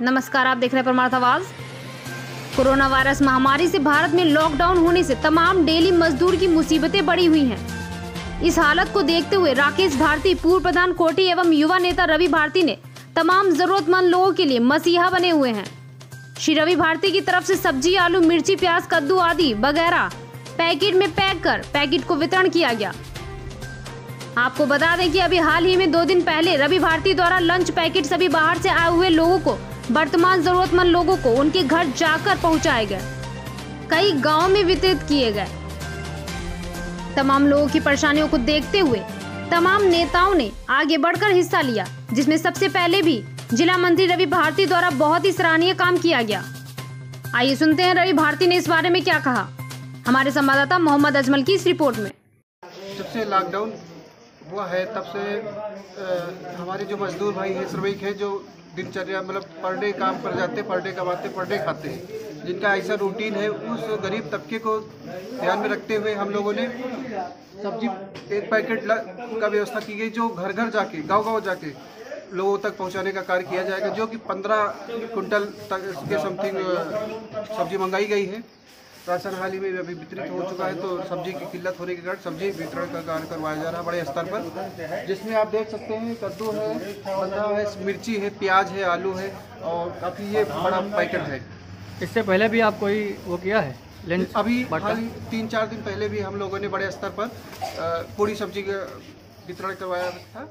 नमस्कार, आप देख रहे हैं परमार्थ आवाज़। कोरोना वायरस महामारी से भारत में लॉकडाउन होने से तमाम डेली मजदूर की मुसीबतें बढ़ी हुई हैं। इस हालत को देखते हुए राकेश भारती, पूर्व प्रधान कोटी एवं युवा नेता रवि भारती ने तमाम जरूरतमंद लोगों के लिए मसीहा बने हुए हैं। श्री रवि भारती की तरफ़ से सब्ज़ी, आलू, मिर्ची, प्याज, कद्दू आदि वगैरह पैकेट में पैक कर पैकेट को वितरण किया गया। आपको बता दें कि अभी हाल ही में दो दिन पहले रवि भारती द्वारा लंच पैकेट सभी बाहर से आए हुए लोगों को, वर्तमान जरूरतमंद लोगों को उनके घर जाकर पहुँचाए गए। कई गाँव में वितरित किए गए। तमाम लोगों की परेशानियों को देखते हुए तमाम नेताओं ने आगे बढ़कर हिस्सा लिया, जिसमें सबसे पहले भी जिला मंत्री रवि भारती द्वारा बहुत ही सराहनीय काम किया गया। आइए सुनते हैं रवि भारती ने इस बारे में क्या कहा। हमारे संवाददाता मोहम्मद अजमल की इस रिपोर्ट में। जब से लॉकडाउन हुआ है तब से आ, हमारे जो मजदूर भाई हैं श्रमिक हैं जो दिनचर्या मतलब पर डे काम कर जाते पर डे कमाते पर डे खाते हैं जिनका ऐसा रूटीन है उस गरीब तबके को ध्यान में रखते हुए हम लोगों ने सब्ज़ी एक पैकेट का व्यवस्था की गई जो घर घर जाके गाँव गाँव जाके लोगों तक पहुँचाने का कार्य किया जाएगा जो कि पंद्रह कुंटल तक के समथिंग सब्ज़ी मंगाई गई है। राशन हाल ही में अभी वितरित हो चुका है तो सब्ज़ी की किल्लत होने के कारण सब्ज़ी वितरण का कार्य करवाया जा रहा है बड़े स्तर पर। जिसमें आप देख सकते हैं कद्दू है बंधा है मिर्ची है प्याज है आलू है और काफ़ी ये बड़ा पैकेट है। इससे पहले भी आप कोई वो किया है? अभी हाल ही तीन चार दिन पहले भी हम लोगों ने बड़े स्तर पर पूरी सब्ज़ी का वितरण करवाया था।